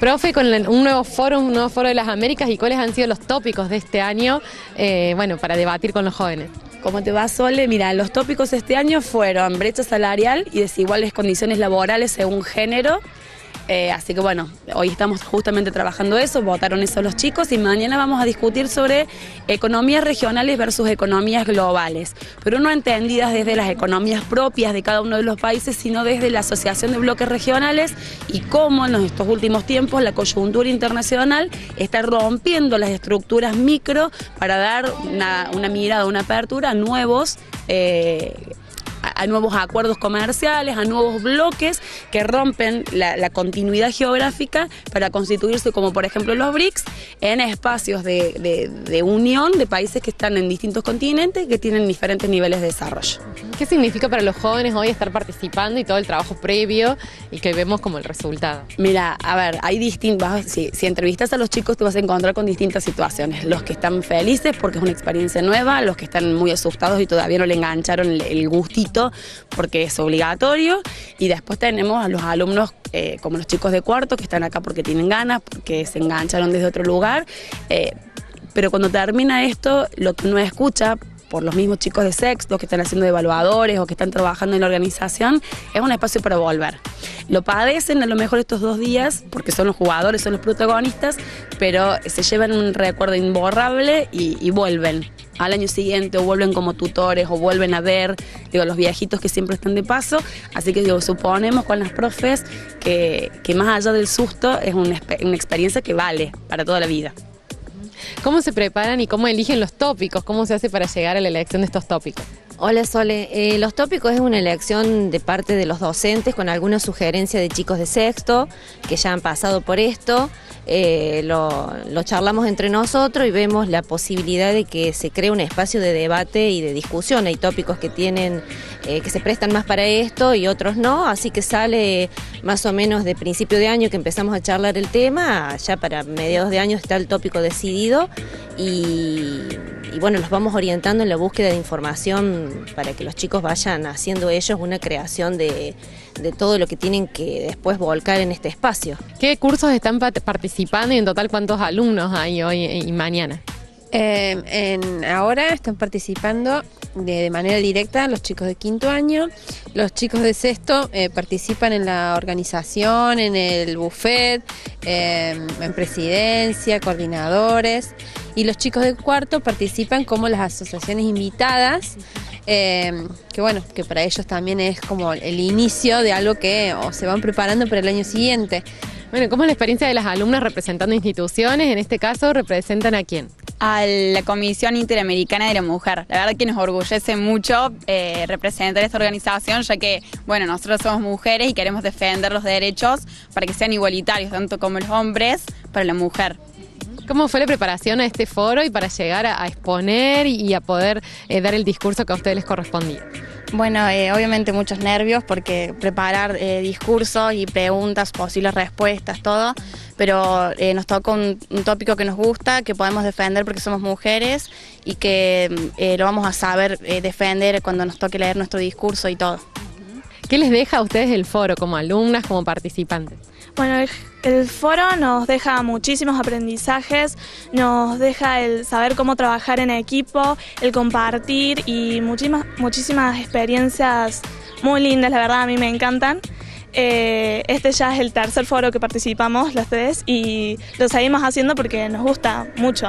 Profe, con un nuevo foro, un nuevo foro de las Américas, ¿y cuáles han sido los tópicos de este año, eh, bueno, para debatir con los jóvenes? ¿Cómo te va, Sole? Mira, los tópicos este año fueron brecha salarial y desiguales condiciones laborales según género, eh, así que bueno, hoy estamos justamente trabajando eso, votaron eso los chicos y mañana vamos a discutir sobre economías regionales versus economías globales, pero no entendidas desde las economías propias de cada uno de los países, sino desde la Asociación de Bloques Regionales y cómo en estos últimos tiempos la coyuntura internacional está rompiendo las estructuras micro para dar una, mirada, una apertura a nuevos... Eh, a, nuevos acuerdos comerciales, a nuevos bloques que rompen la, continuidad geográfica para constituirse, como por ejemplo los BRICS, en espacios de, unión de países que están en distintos continentes que tienen diferentes niveles de desarrollo. ¿Qué significa para los jóvenes hoy estar participando y todo el trabajo previo y que vemos como el resultado? Mira, a ver, hay distintas, si, si entrevistas a los chicos te vas a encontrar con distintas situaciones. Los que están felices porque es una experiencia nueva, los que están muy asustados y todavía no le engancharon el gustito porque es obligatorio y después tenemos a los alumnos eh, como los chicos de cuarto que están acá porque tienen ganas, porque se engancharon desde otro lugar. Eh, pero cuando termina esto, lo que uno escucha por los mismos chicos de sexto que están haciendo evaluadores o que están trabajando en la organización, es un espacio para volver. Lo padecen a lo mejor estos dos días porque son los jugadores, son los protagonistas, pero se llevan un recuerdo imborrable y vuelven al año siguiente o vuelven como tutores o vuelven a ver, los viejitos que siempre están de paso. Así que digo, suponemos con las profes que, más allá del susto es una experiencia que vale para toda la vida. ¿Cómo se preparan y cómo eligen los tópicos? ¿Cómo se hace para llegar a la elección de estos tópicos? Hola Sole, eh, los tópicos es una elección de parte de los docentes con alguna sugerencia de chicos de sexto que ya han pasado por esto. Eh, lo, charlamos entre nosotros y vemos la posibilidad de que se cree un espacio de debate y de discusión. Hay tópicos que tienen, eh, que se prestan más para esto y otros no, así que sale más o menos de principio de año que empezamos a charlar el tema, ya para mediados de año está el tópico decidido y, bueno, los vamos orientando en la búsqueda de información para que los chicos vayan haciendo ellos una creación de de todo lo que tienen que después volcar en este espacio. ¿Qué cursos están participando y en total cuántos alumnos hay hoy y mañana? Eh, ahora están participando de, manera directa los chicos de quinto año, los chicos de sexto eh, participan en la organización, en el buffet, em, en presidencia, coordinadores, y los chicos de cuarto participan como las asociaciones invitadas que bueno, que para ellos también es como el inicio de algo que se van preparando para el año siguiente. Bueno, ¿cómo es la experiencia de las alumnas representando instituciones? En este caso, ¿representan a quién? A la Comisión Interamericana de la Mujer. La verdad que nos orgullece mucho eh, representar esta organización, ya que, bueno, nosotros somos mujeres y queremos defender los derechos para que sean igualitarios, tanto como los hombres, para la mujer. ¿Cómo fue la preparación a este foro y para llegar a, exponer y a poder eh, dar el discurso que a ustedes les correspondía? Bueno, eh, obviamente muchos nervios porque preparar eh, discursos y preguntas, posibles respuestas, todo, pero nos toca un, tópico que nos gusta, que podemos defender porque somos mujeres y que lo vamos a saber defender cuando nos toque leer nuestro discurso y todo. ¿Qué les deja a ustedes el foro como alumnas, como participantes? Bueno, el, foro nos deja muchísimos aprendizajes, nos deja el saber cómo trabajar en equipo, el compartir y muchísimas, muchísimas experiencias muy lindas, la verdad a mí me encantan. Eh, este ya es el tercer foro que participamos las tres y lo seguimos haciendo porque nos gusta mucho.